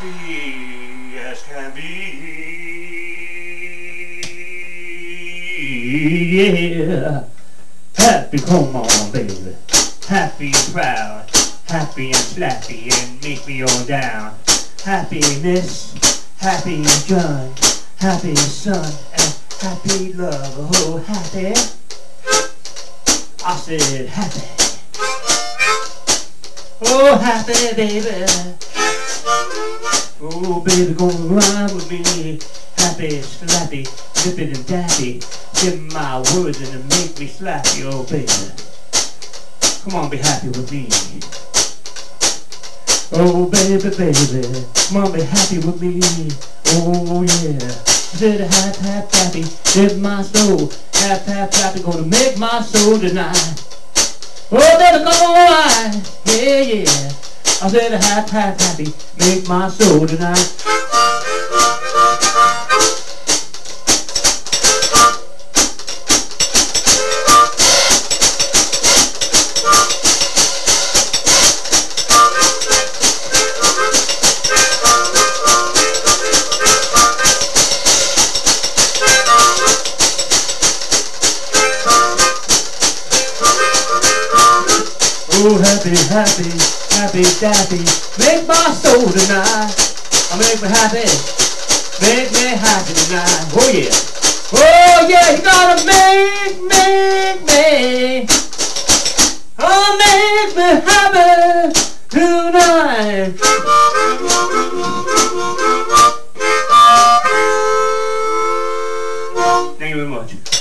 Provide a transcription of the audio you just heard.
happy as can be. Yeah. Happy, come on, baby. Happy and proud. Happy and slappy and make me all down. Happiness, happy joy, happy son, and happy love. Oh, happy. I said happy. Oh, happy baby. Oh, baby, gonna ride with me. Happy, slappy, nippin' and dappy. Give my words and it make me slappy, oh baby. Come on, be happy with me. Oh baby, baby, come on, be happy with me. Oh yeah. Said half, half happy, live my soul. Half, half happy, gonna make my soul tonight. Oh baby, come on, said half, half happy, make my soul tonight. Oh, happy, happy, happy, dappy, make my soul tonight. I make me happy, make me happy tonight. Oh yeah, oh yeah, you gotta make, make me, oh make me happy tonight. Thank you very much.